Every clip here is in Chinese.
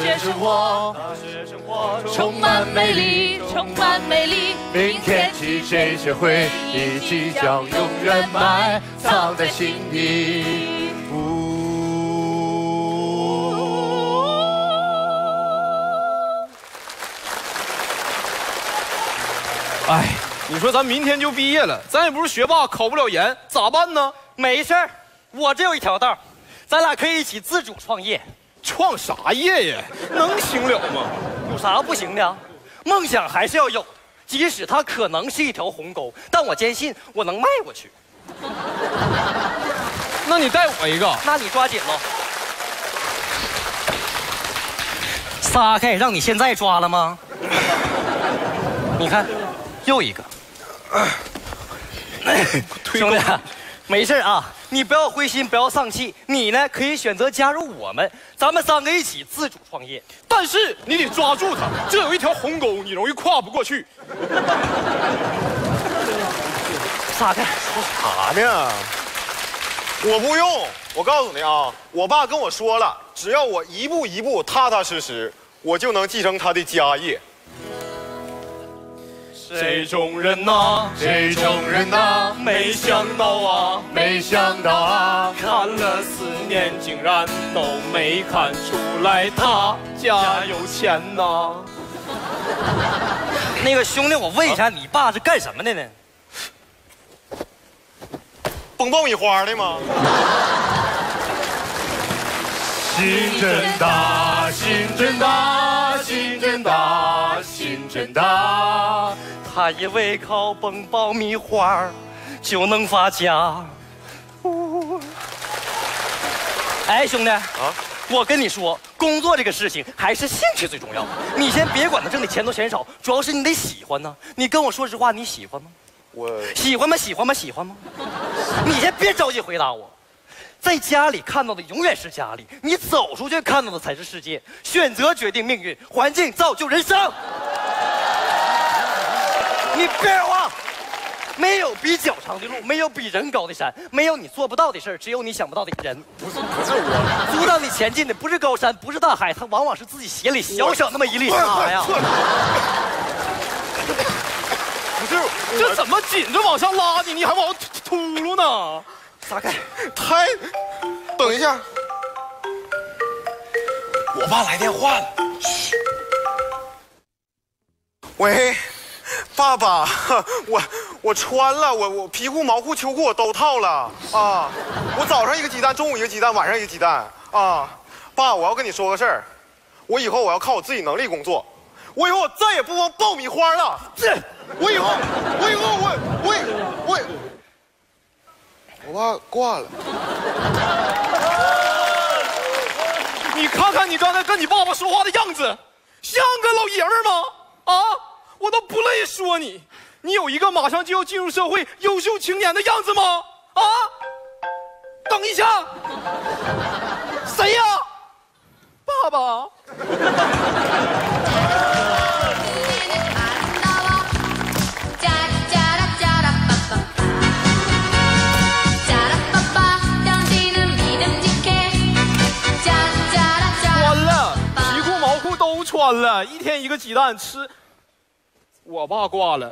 学生活，大学生活充满美丽，充满美丽。明天起，这些回忆即将永远埋藏在心底。哎，你说咱明天就毕业了，咱也不是学霸，考不了研，咋办呢？没事儿，我这有一条道，咱俩可以一起自主创业。创啥业呀？能行了吗？有啥不行的？梦想还是要有，即使它可能是一条鸿沟，但我坚信我能迈过去。那你带我一个？那你抓紧喽！撒开，让你现在抓了吗？你看，又一个。兄弟，没事啊，你不要灰心，不要丧气。你呢，可以选择加入我们，咱们三个一起自主创业。但是你得抓住它，这有一条鸿沟，你容易跨不过去。撒开，说啥呢？我不用，我告诉你啊，我爸跟我说了，只要我一步一步踏踏实实，我就能继承他的家业。这种人呐，这种人呐，没想到啊，没想到啊，看了四年竟然都没看出来他家有钱呐。那个兄弟，我问一下，你爸是干什么的呢？蹦爆米花的吗？心真大，心真大，心真大，心真大。他以为靠蹦爆米花就能发家。哎，兄弟啊，我跟你说，工作这个事情还是兴趣最重要。你先别管他挣的钱多钱少，主要是你得喜欢呢。你跟我说实话，你喜欢吗？我喜欢吗？喜欢吗？喜欢吗？你先别着急回答我。在家里看到的永远是家里，你走出去看到的才是世界。选择决定命运，环境造就人生。你别话，没有比脚长的路，没有比人高的山，没有你做不到的事儿，只有你想不到的人。不是不是我，阻挡你前进的不是高山，不是大海，它往往是自己鞋里小小那么一粒沙呀。不是这怎么紧着往下拉你，你还往秃噜呢？撒开！太，等一下，我爸来电话了。嘘。喂，爸爸，我我穿了，我我皮裤、毛裤、秋裤我都套了啊。我早上一个鸡蛋，中午一个鸡蛋，晚上一个鸡蛋啊。爸，我要跟你说个事儿，我以后我要靠我自己能力工作，我以后我再也不往爆米花了。这，我以后，我以后我我我。我爸挂了。你看看你刚才跟你爸爸说话的样子，像个老爷们吗？啊，我都不乐意说你，你有一个马上就要进入社会优秀青年的样子吗？啊，等一下，谁呀？爸爸。穿了一天一个鸡蛋吃，我爸挂了。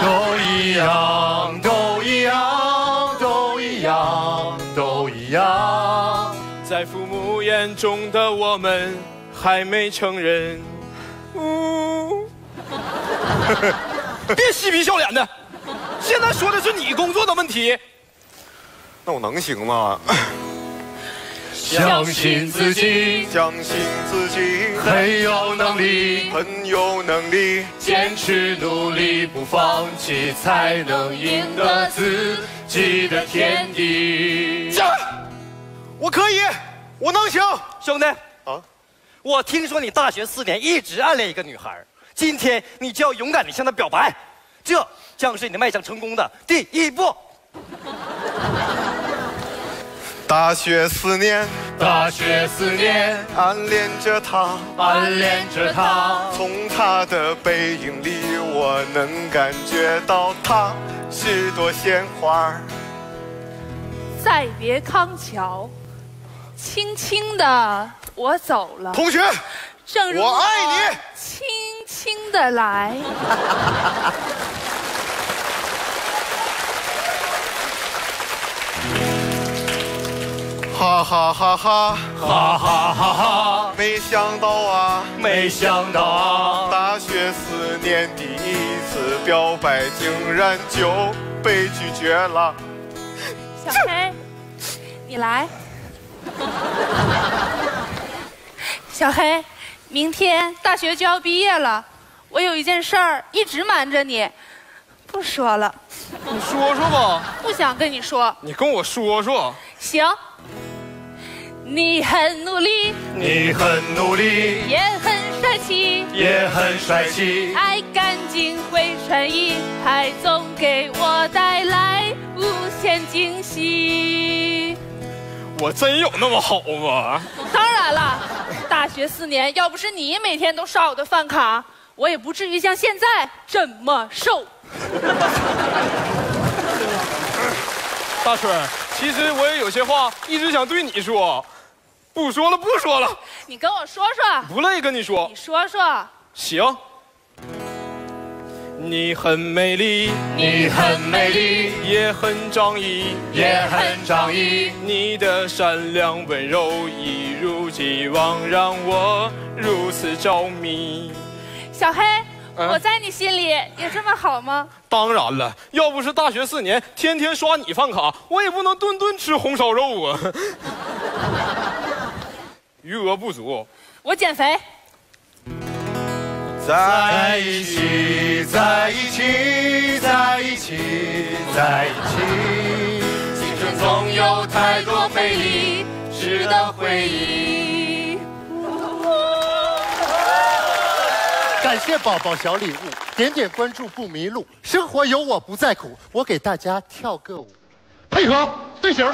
都一样，都一样，都一样，都一样。在父母眼中的我们还没成人。呜，别嬉皮笑脸的，现在说的是你工作的问题。那我能行吗？相信自己，相信自己很有能力，很有能力，坚持努力不放弃，才能赢得自己的天地。这，我可以，我能行，兄弟啊！我听说你大学四年一直暗恋一个女孩，今天你就要勇敢地向她表白，这将是你迈向成功的第一步。大学四年，大学四年，暗恋着她，暗恋着她。从她的背影里，我能感觉到她是朵鲜花。再别康桥，轻轻的我走了，同学，正如我爱你。轻轻的来。哈哈哈哈，哈哈哈哈！没想到啊，没想到啊，大学四年第一次表白竟然就被拒绝了。小黑，你来。小黑，明天大学就要毕业了，我有一件事儿一直瞒着你，不说了，你说说吧，不想跟你说。你跟我说说。行，你很努力，你很努力，也很帅气，也很帅气，爱干净会穿衣，还总给我带来无限惊喜。我真有那么好吗？当然了，大学四年，要不是你每天都刷我的饭卡，我也不至于像现在这么瘦。大春，其实我也有些话一直想对你说，不说了，不说了，你跟我说说，不乐意跟你说你。说说，行。你很美丽，你很美丽，也很仗义，也很仗义。你的善良温柔一如既往，让我如此着迷。小黑，嗯我在你心里也这么好吗？当然了，要不是大学四年天天刷你饭卡，我也不能顿顿吃红烧肉啊。余额不足，我减肥，在一起，在一起，在一起，在一起。青春总有太多美丽，值得回忆。感谢宝宝小礼物，点点关注不迷路，生活有我不再苦。我给大家跳个舞，配合队形。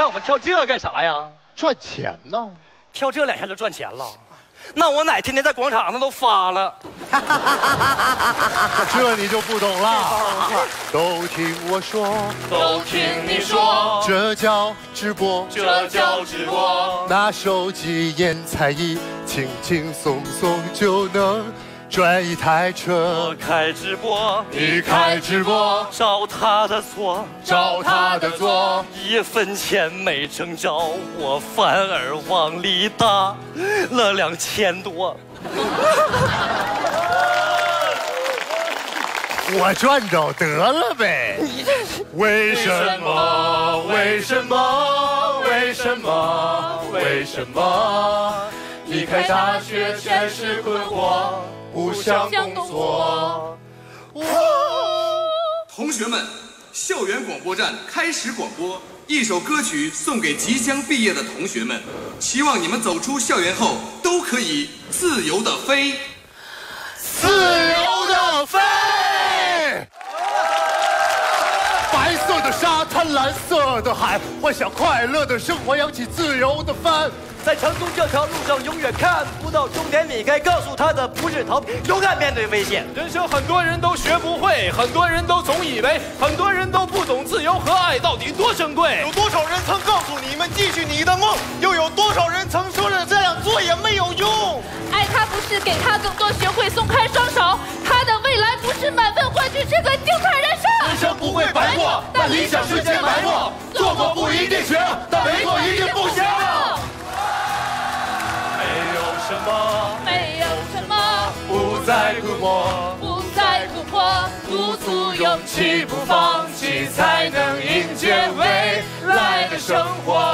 让我们跳这干啥呀？赚钱呢？跳这两下就赚钱了？那我奶天天在广场上都发了。这你就不懂了。都听我说，都听你说，这叫直播。这叫直播。拿手机演才艺，轻轻松松就能赚一台车我。开直播，你开直播，找他的错，找他的错。一分钱没挣着，我反而往里搭了两千多。我赚着得了呗。为什么？为什么？为什么？为什么？离开大学全是困惑，不想工作。同学们，校园广播站开始广播，一首歌曲送给即将毕业的同学们，希望你们走出校园后都可以自由的飞。自由的飞。白色的沙滩，蓝色的海，幻想快乐的生活，扬起自由的帆。在成功这条路上，永远看不到终点。你该告诉他的不是逃避，勇敢面对危险。人生很多人都学不会，很多人都总以为，很多人都不懂自由和爱到底多珍贵有。多少人曾告诉你们继续你的梦？又有多少人曾说着这样做也没有用？爱他不是给他更多，学会松开双手。他的未来不是满分冠军，是个精彩人生。人生不会白过，但理想瞬间埋没。做过不一定行，但没做一定不行。足勇气气不放弃，才能迎接未来的生活。